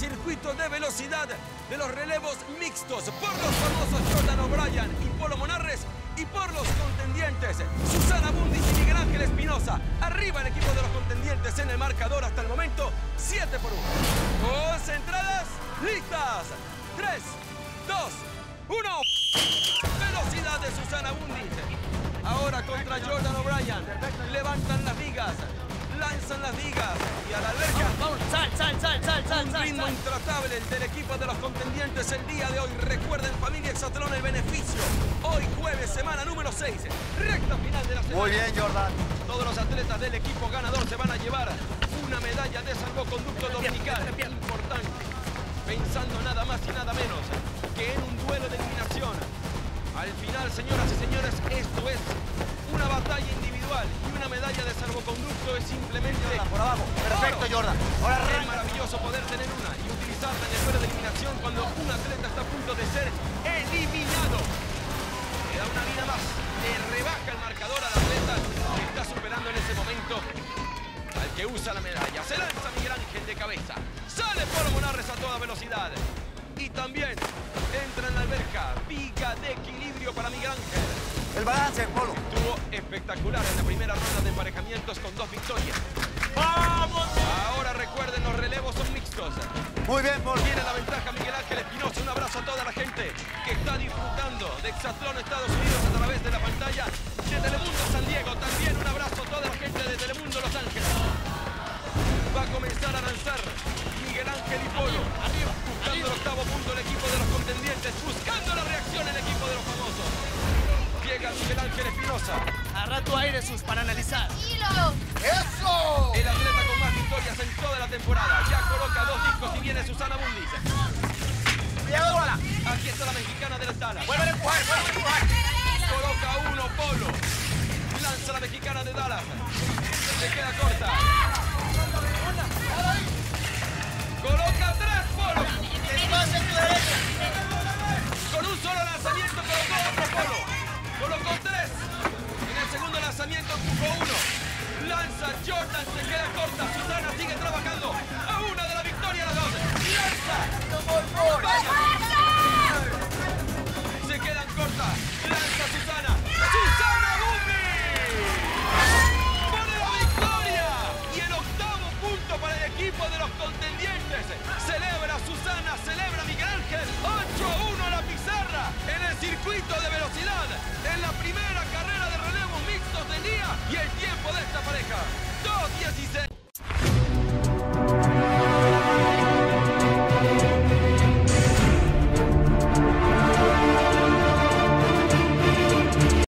circuito de velocidad de los relevos mixtos por los famosos Jordan O'Brien y Polo Monarres y por los contendientes Susana Bundis y Miguel Ángel Espinosa. Arriba el equipo de los contendientes en el marcador hasta el momento 7 por 1. Concentradas, listas. 3, 2, 1. Velocidad de Susana Bundis. Ahora contra Jordan O'Brien. Levantan las vigas lanzan las vigas y a la alberca. Un ritmo intratable el del equipo de los contendientes el día de hoy. Recuerden, familia Exatlón, el beneficio. Hoy jueves, semana número 6, recta final de la semana. Muy bien, Jordan. Todos los atletas del equipo ganador se van a llevar una medalla de salvoconducto dominical. Importante. Pensando nada más y nada menos Al final, señoras y señores, esto es una batalla individual y una medalla de salvoconducto es simplemente... por abajo. Perfecto, Jordan. Ahora Es maravilloso poder tener una y utilizarla en el duelo de eliminación cuando un atleta está a punto de ser eliminado. Le da una vida más, le rebaja el marcador al atleta que está superando en ese momento al que usa la medalla. Se lanza Miguel Ángel de cabeza. Sale Polo Monarres a toda velocidad. Y también entra en la alberca. Viga de equilibrio para Miguel Ángel. El balance, Polo. Estuvo espectacular en la primera ronda de emparejamientos con dos victorias. ¡Vamos! Ahora recuerden, los relevos son mixtos. Muy bien, Polo. Tiene la ventaja Miguel Ángel Espinosa. Un abrazo a toda la gente que está disfrutando de Exatlón Estados Unidos a través de la pantalla de Telemundo San Diego. También un abrazo a toda la gente de Telemundo Los Ángeles. Va a comenzar a lanzar Espinosa. Agarra tu aire, Sus, para analizar. ¡Eso! El atleta con más victorias en toda la temporada. Ya coloca dos discos y viene Susana Bundis. Cuidado, bola. Aquí está la mexicana del Dallas. Vuelve a empujar, vuelve a empujar. Coloca uno, Polo. Lanza la mexicana de Dallas. Se queda corta. Primera carrera de relevos